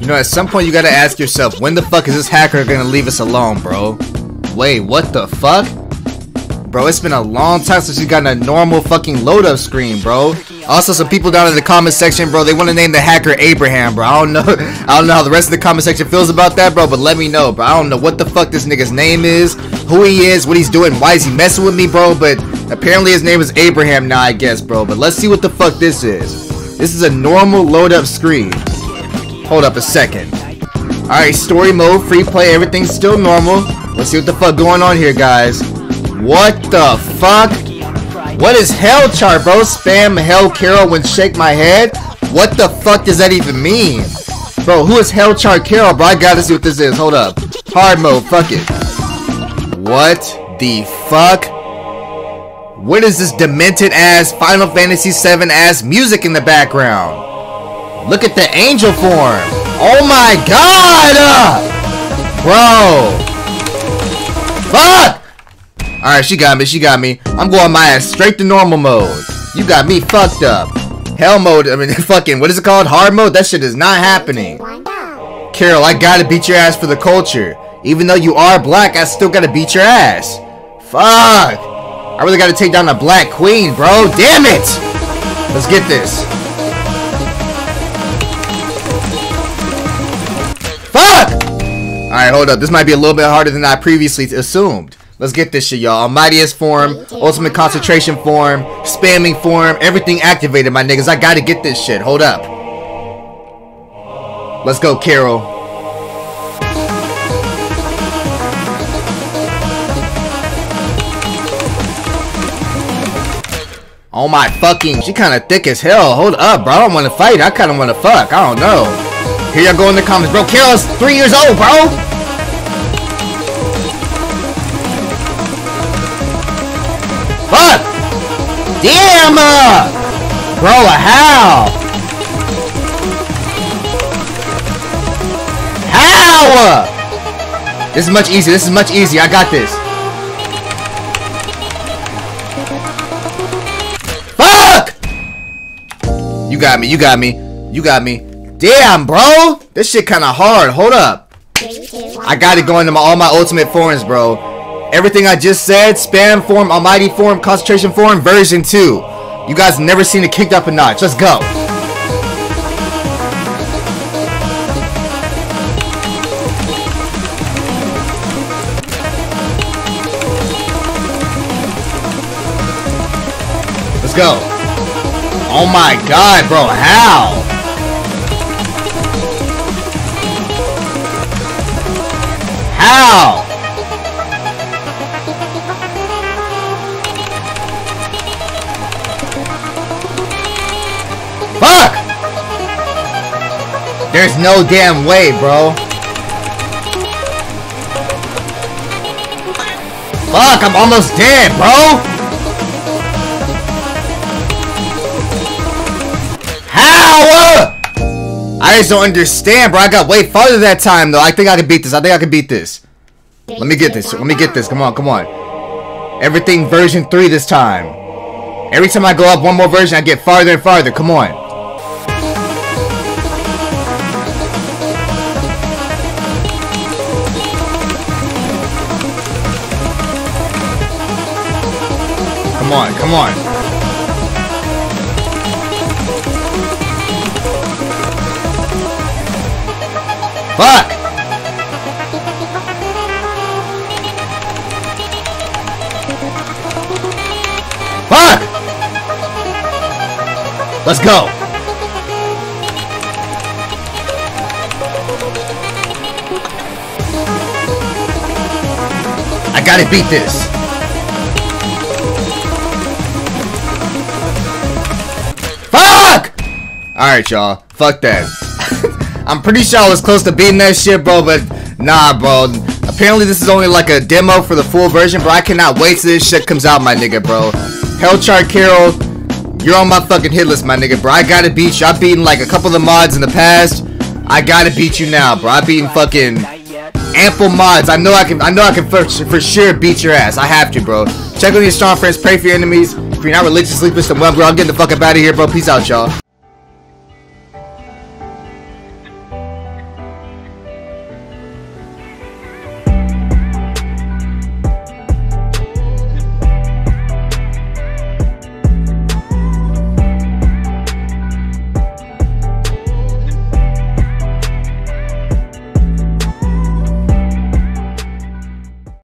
You know, at some point you gotta ask yourself, when the fuck is this hacker gonna leave us alone, bro? Wait, what the fuck? Bro, it's been a long time since we got a normal fucking load up screen, bro. Also, some people down in the comment section, bro, they want to name the hacker Abraham, bro. I don't know. I don't know how the rest of the comment section feels about that, bro, but let me know, bro. I don't know what the fuck this nigga's name is, who he is, what he's doing, why is he messing with me, bro, but apparently his name is Abraham now, I guess, bro. But let's see what the fuck this is. This is a normal load up screen. Hold up a second. Alright, story mode, free play, everything's still normal. Let's see what the fuck going on here, guys. What the fuck? What is Hellchart, bro? Spam hell Carol when shake my head? What the fuck does that even mean? Bro, who is Hellchart Carol, bro? I gotta see what this is. Hold up. Hard mode, fuck it. What the fuck? What is this demented ass Final Fantasy VII ass music in the background? Look at the angel form. Oh my god! Uh, bro. Fuck! Alright, she got me, she got me. I'm going my ass straight to normal mode. You got me fucked up. Hell mode, I mean, fucking, what is it called? Hard mode? That shit is not happening. Carol, I gotta beat your ass for the culture. Even though you are black, I still gotta beat your ass. Fuck! I really gotta take down the black queen, bro. Damn it! Let's get this. Fuck! Alright, hold up. This might be a little bit harder than I previously assumed. Let's get this shit, y'all. Mightiest form, ultimate concentration form, spamming form, everything activated, my niggas. I gotta get this shit. Hold up. Let's go, Carol. Oh my fucking, she kinda thick as hell. Hold up, bro. I don't wanna fight. I kinda wanna fuck. I don't know. Here y'all go in the comments. Bro, Carol's three years old, bro! Fuck! Damn! Uh, bro, how? How? This is much easier. This is much easier. I got this. Fuck! You got me. You got me. You got me. Damn, bro. This shit kind of hard. Hold up. I got it going to my, all my ultimate forms, bro. Everything I just said, spam form, almighty form, concentration form, version 2. You guys never seen it kicked up a notch. Let's go. Let's go. Oh my god, bro. How? How? Fuck! There's no damn way, bro. Fuck, I'm almost dead, bro! How? I just don't understand, bro. I got way farther that time, though. I think I can beat this. I think I can beat this. Let me get this. Let me get this. Come on, come on. Everything version 3 this time. Every time I go up one more version, I get farther and farther. Come on. Come on, come on. Fuck! Fuck! Let's go! I gotta beat this! Fuck! Alright, y'all. Fuck that. I'm pretty sure I was close to beating that shit, bro, but nah, bro. Apparently this is only like a demo for the full version, bro. I cannot wait till this shit comes out, my nigga, bro. Hellchart Carol, you're on my fucking hit list, my nigga, bro. I gotta beat you. I've beaten like a couple of the mods in the past. I gotta beat you now, bro. I've beaten fucking ample mods. I know I can. I know I can for, for sure beat your ass. I have to, bro. Check on your strong friends. Pray for your enemies. If you're not religious, sleep with some well, bro. I'm getting the fuck up out of here, bro. Peace out, y'all.